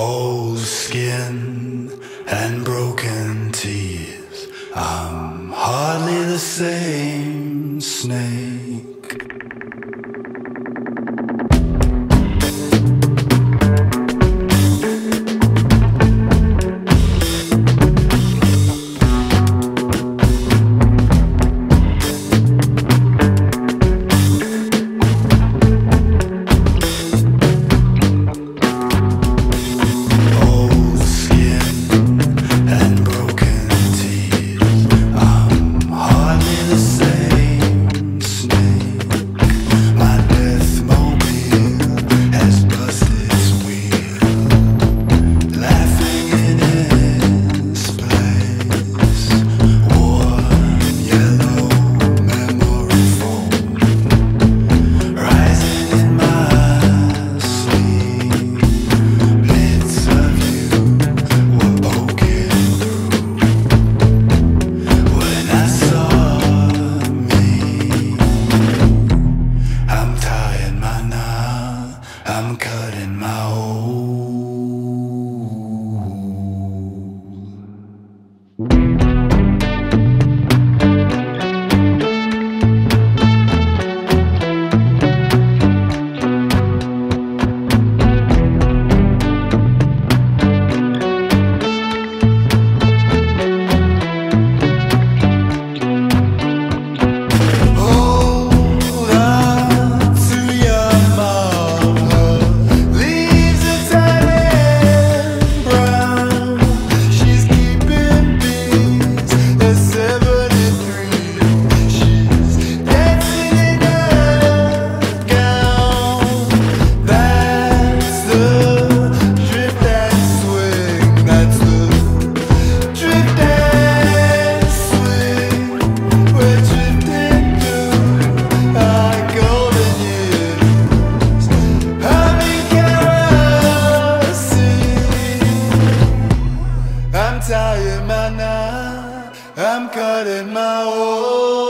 Old skin and broken teeth. I'm hardly the same snake. I'm cutting oh